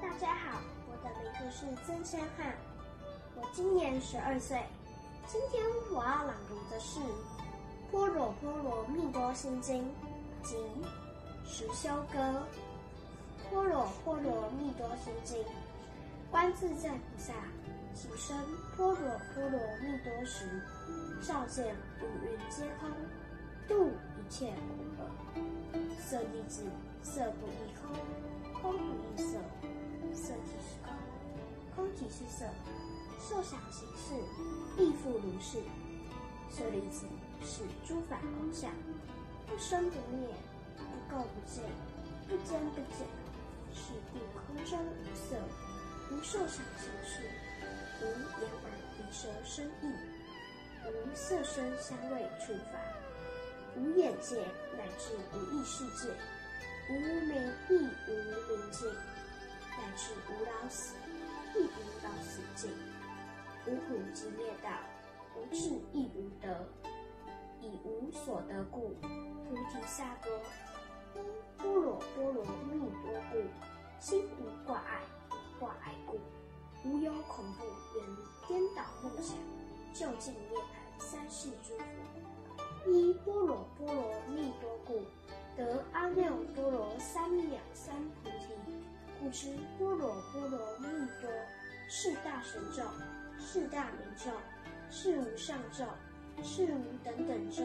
大家好，我的名字是曾千汉，我今年十二岁。今天我要朗读的是《般若波罗蜜多心经》及《实修歌》。般若波罗蜜多心经，观自在菩萨起身般若波罗蜜多时，照见五蕴皆空，度一切苦厄。色即子，色不异空，空不异色，色即是空，空即是色，受想行识亦复如是。舍利子，是诸法空相，不生不灭，不垢不净，不增不减，是故空中无色，无受想行识，无眼耳鼻舌身意，无色声香味触法，无眼界乃至无意识界，无无明亦无无明尽，乃至无老死亦无老死尽，无苦集灭道，无智亦无得，以无所得故，菩提萨埵因般若波罗蜜多故，心无挂碍，无挂碍故，无有恐怖远离颠倒梦想，究竟涅槃三世诸佛。依般若波罗蜜多故，得阿耨多罗三藐三菩提。故知般若波罗蜜多是大神咒，是大明咒，是无上咒，是无等等咒，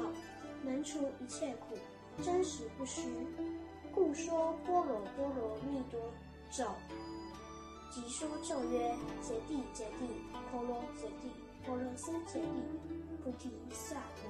能除一切苦，真实不虚。故说般若波罗蜜多咒。即说咒曰：揭谛揭谛，婆罗揭谛，婆罗僧揭谛，菩提萨婆